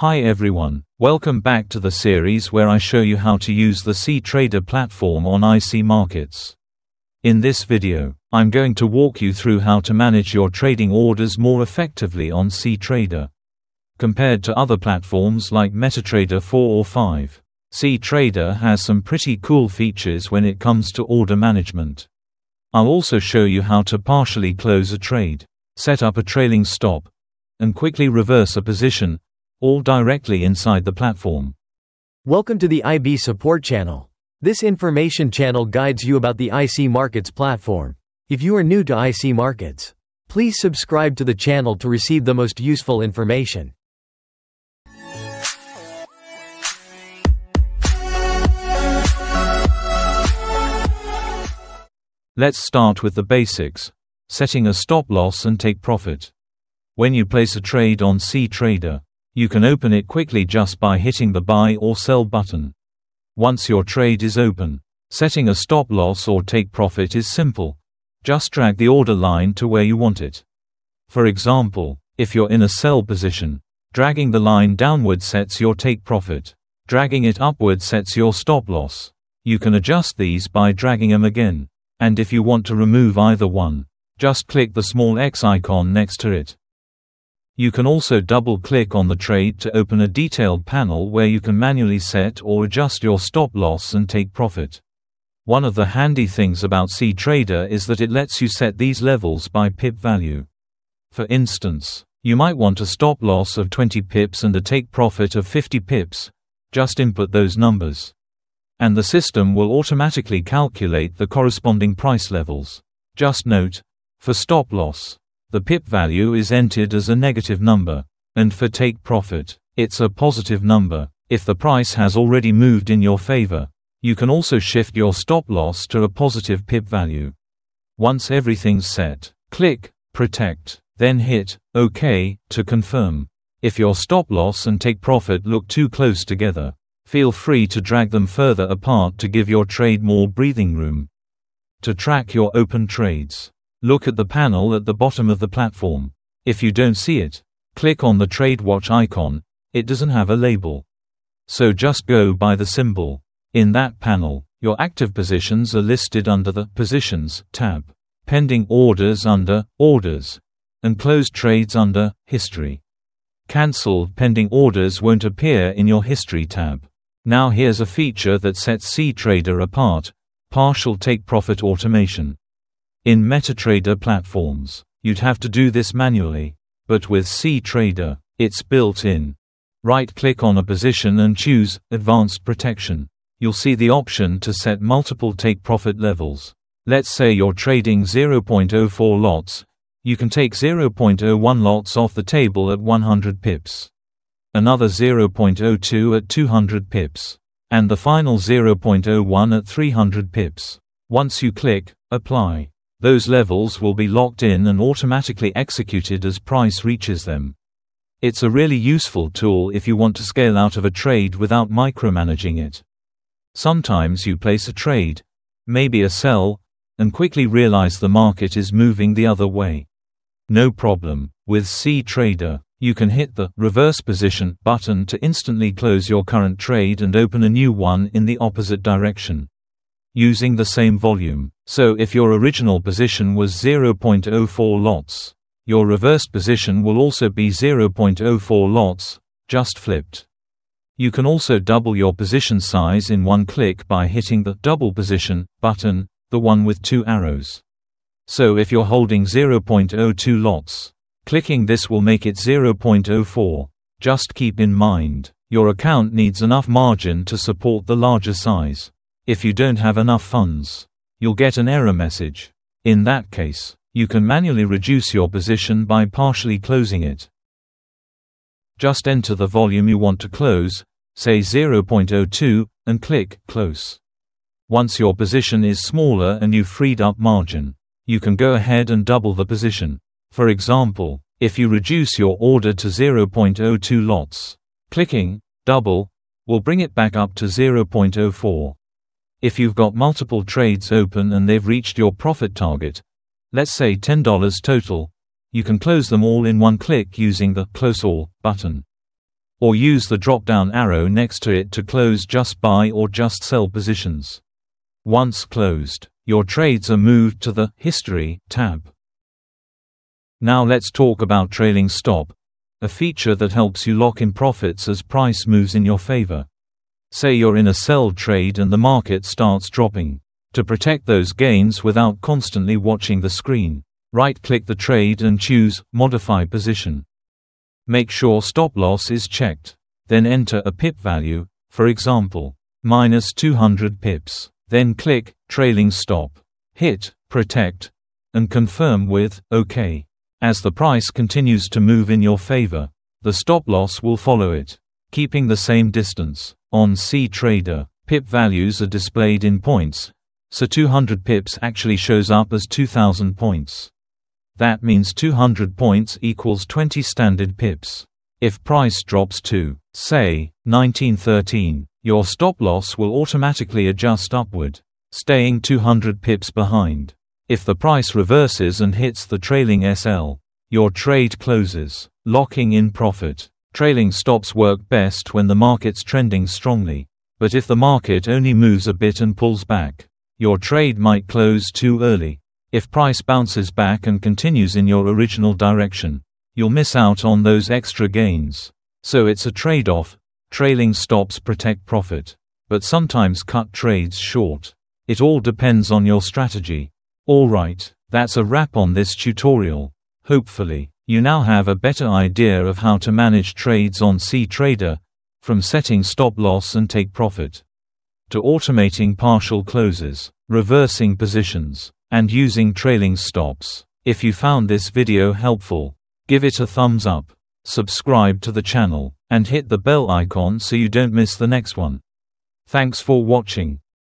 Hi everyone, welcome back to the series where I show you how to use the cTrader platform on IC markets. In this video, I'm going to walk you through how to manage your trading orders more effectively on cTrader. Compared to other platforms like MetaTrader 4 or 5, cTrader has some pretty cool features when it comes to order management. I'll also show you how to partially close a trade, set up a trailing stop, and quickly reverse a position, all directly inside the platform. Welcome to the IB support channel. This information channel guides you about the IC Markets platform. If you are new to IC Markets, please subscribe to the channel to receive the most useful information. Let's start with the basics setting a stop loss and take profit. When you place a trade on cTrader, you can open it quickly just by hitting the buy or sell button. Once your trade is open, setting a stop loss or take profit is simple. Just drag the order line to where you want it. For example, if you're in a sell position, dragging the line downward sets your take profit. Dragging it upward sets your stop loss. You can adjust these by dragging them again. And if you want to remove either one, just click the small X icon next to it. You can also double-click on the trade to open a detailed panel where you can manually set or adjust your stop loss and take profit. One of the handy things about cTrader is that it lets you set these levels by pip value. For instance, you might want a stop loss of 20 pips and a take profit of 50 pips. Just input those numbers. And the system will automatically calculate the corresponding price levels. Just note, for stop loss, the pip value is entered as a negative number. And for take profit, it's a positive number, if the price has already moved in your favor. You can also shift your stop loss to a positive pip value. Once everything's set, click Protect, then hit OK to confirm. If your stop loss and take profit look too close together, feel free to drag them further apart to give your trade more breathing room. To track your open trades, Look at the panel at the bottom of the platform. If you don't see it, click on the Trade Watch icon. It doesn't have a label. So just go by the symbol. In that panel, your active positions are listed under the Positions tab, pending orders under Orders, and closed trades under History. Cancelled pending orders won't appear in your History tab. Now here's a feature that sets cTrader apart partial take profit automation. In MetaTrader platforms, you'd have to do this manually. But with cTrader, it's built in. Right-click on a position and choose Advanced Protection. You'll see the option to set multiple take-profit levels. Let's say you're trading 0.04 lots. You can take 0.01 lots off the table at 100 pips. Another 0.02 at 200 pips. And the final 0.01 at 300 pips. Once you click Apply, those levels will be locked in and automatically executed as price reaches them. It's a really useful tool if you want to scale out of a trade without micromanaging it. Sometimes you place a trade, maybe a sell, and quickly realize the market is moving the other way. No problem. With cTrader, you can hit the reverse position button to instantly close your current trade and open a new one in the opposite direction using the same volume. So if your original position was 0.04 lots, your reversed position will also be 0.04 lots, just flipped. You can also double your position size in one click by hitting the Double Position button, the one with two arrows. So if you're holding 0.02 lots, clicking this will make it 0.04. Just keep in mind, your account needs enough margin to support the larger size. If you don't have enough funds, you'll get an error message. In that case, you can manually reduce your position by partially closing it. Just enter the volume you want to close, say 0.02, and click Close. Once your position is smaller and you've freed up margin, you can go ahead and double the position. For example, if you reduce your order to 0.02 lots, clicking Double will bring it back up to 0.04. If you've got multiple trades open and they've reached your profit target, let's say $10 total, you can close them all in one click using the Close All button. or use the drop-down arrow next to it to close just buy or just sell positions. Once closed, your trades are moved to the History tab. Now let's talk about trailing stop, a feature that helps you lock in profits as price moves in your favor. Say you're in a sell trade and the market starts dropping. To protect those gains without constantly watching the screen, right-click the trade and choose Modify Position. Make sure stop loss is checked. Then enter a pip value, for example, minus 200 pips. Then click Trailing Stop. Hit Protect and confirm with OK. As the price continues to move in your favor, the stop loss will follow it, keeping the same distance. On cTrader, pip values are displayed in points, so 200 pips actually shows up as 2000 points. That means 200 points equals 20 standard pips. If price drops to, say, 1913, your stop loss will automatically adjust upward, staying 200 pips behind. If the price reverses and hits the trailing SL, your trade closes, locking in profit. Trailing stops work best when the market's trending strongly. But if the market only moves a bit and pulls back, your trade might close too early. If price bounces back and continues in your original direction, you'll miss out on those extra gains. So it's a trade-off. Trailing stops protect profit, but sometimes cut trades short. It all depends on your strategy. Alright, that's a wrap on this tutorial. Hopefully, you now have a better idea of how to manage trades on cTrader, from setting stop loss and take profit, to automating partial closes, reversing positions, and using trailing stops. If you found this video helpful, give it a thumbs up, subscribe to the channel, and hit the bell icon so you don't miss the next one. Thanks for watching.